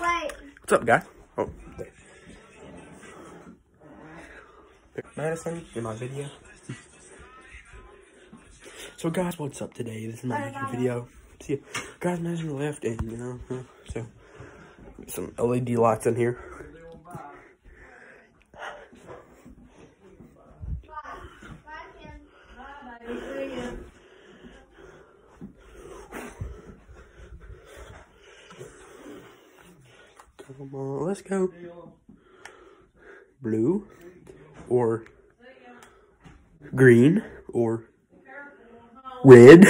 Wait. What's up, guy? Oh, there. Madison, in my video. So, guys, what's up today? This is my YouTube video. See, guys, Madison left, and you know, so some LED lights in here. Come on, let's go. Blue or green or red.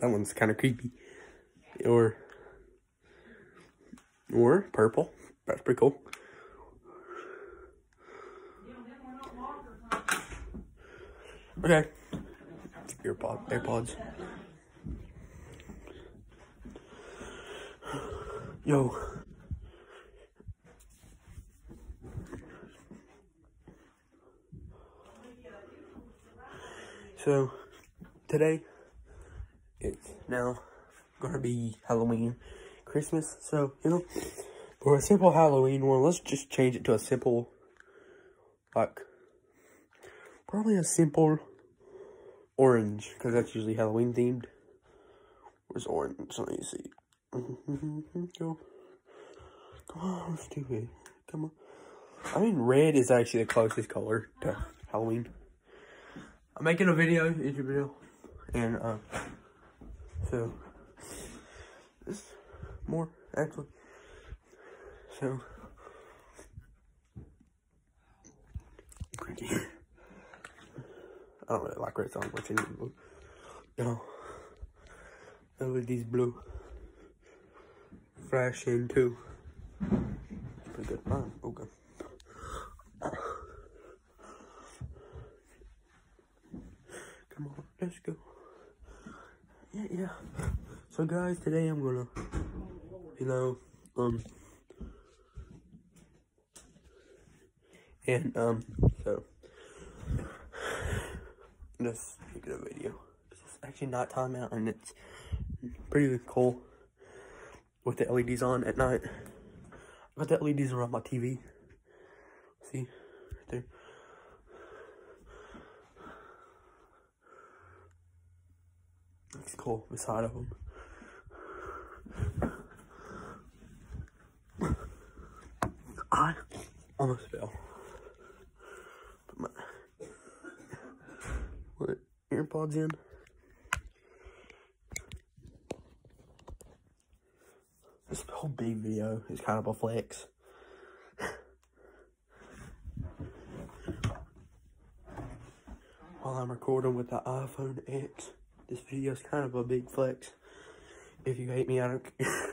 that one's kind of creepy. Or or purple. That's pretty cool. Okay. Earpod, AirPods. Yo. So, today, it's now gonna be Halloween, Christmas. So, you know, for a simple Halloween one, let's just change it to a simple, like, probably a simple orange, because that's usually Halloween themed. Where's orange? Let me see. Go. Come on, it. Come on. I mean, red is actually the closest color to Halloween. I'm making a video, YouTube video, and uh, so this more actually. So. I don't really like red songs much anymore. You know, LED's blue. Flash in too. Pretty good. Oh, okay. Come on, let's go. Yeah, yeah. So guys, today I'm gonna, you know, um, and um, so just make it a video. It's actually night time out, and it's pretty cool with the LEDs on at night. I got the LEDs around my TV. See, right there. Looks cool beside of them. I almost fell. Put my what earpods in. This whole big video is kind of a flex. While I'm recording with the iPhone X. This video is kind of a big flex. If you hate me, I don't care.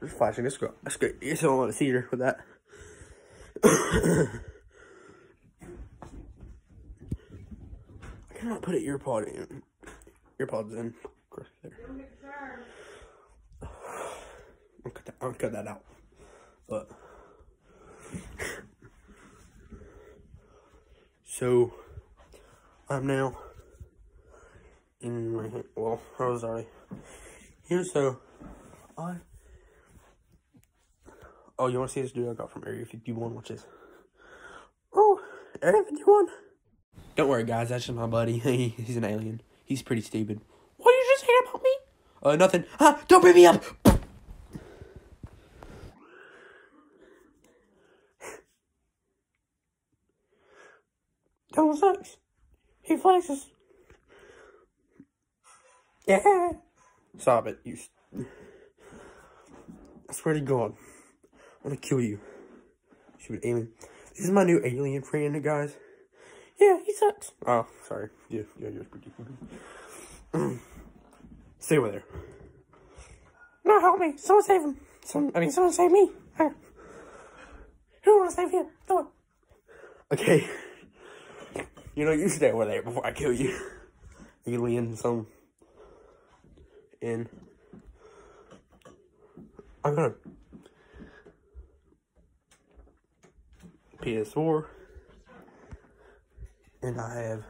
Just flashing this girl. That's great. You still want to see her with that. I cannot put an earpod in. Earpods in. There. I'll cut that, I'll cut that out. But. So, I'm now in my, well, I was already here, so, I, oh, you want to see this dude I got from Area 51, which is, oh, Area 51? Don't worry, guys, that's just my buddy, he's an alien, he's pretty stupid. What did you just say about me? Uh, nothing, ah, don't bring me up! Don't sucks. He flexes. Yeah. Stop it. You. I swear to God. I'm gonna kill you. Shoot, alien. This is my new alien friend, guys. Yeah, he sucks. Oh, sorry. Yeah, yeah, you're pretty cool. Stay over there. No, help me. Someone save him. Some, I mean, someone save me. Who want to save him? Okay. You know, you stay over there before I kill you. Alien, some. Um, and. I'm gonna. PS4. And I have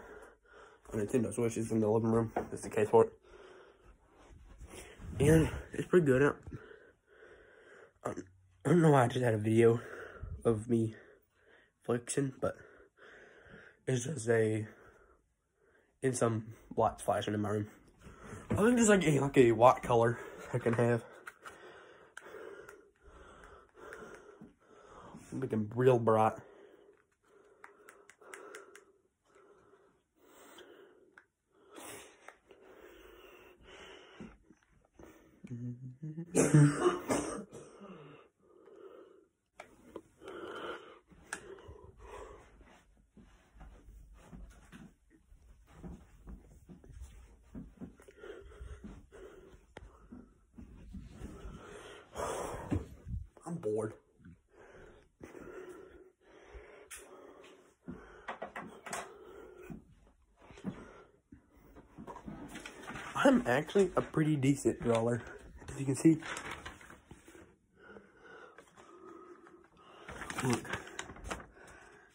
a Nintendo Switch is in the living room. That's the case for it. And it's pretty good. I, I don't know why I just had a video of me flexing, but it's just a in some lights flashing in my room. I think there's like a like a white color I can have. I'm Looking real bright. I'm bored. I'm actually a pretty decent drawer, as you can see. Look,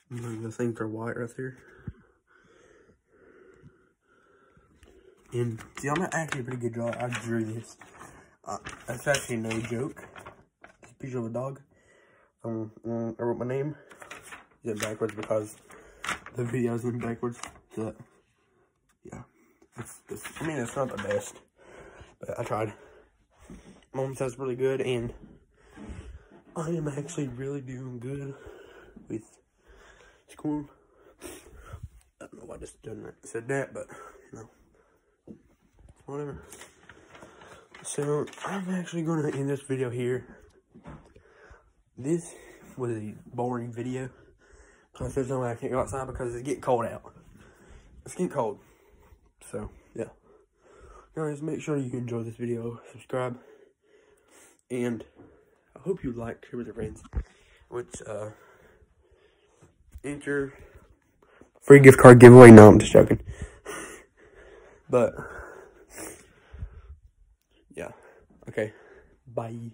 the things are white right there. And see, I'm actually a pretty good drawer. I drew this. Uh, that's actually no joke. Picture of a dog. Um, um, I wrote my name. Is it backwards because the video's in backwards. So, yeah. It's, it's, I mean, it's not the best, but I tried. Mom says really good, and I am actually really doing good with school. I don't know why I just done that, said that, but, you know, whatever. So, I'm actually going to end this video here. This was a boring video. Because there's no way I can't go outside because it's getting cold out. It's getting cold. So, yeah. Guys, make sure you enjoy this video. Subscribe. And I hope you like share with your friends. Which, uh, enter free gift card giveaway. No, I'm just joking. but, yeah. Okay. Bye.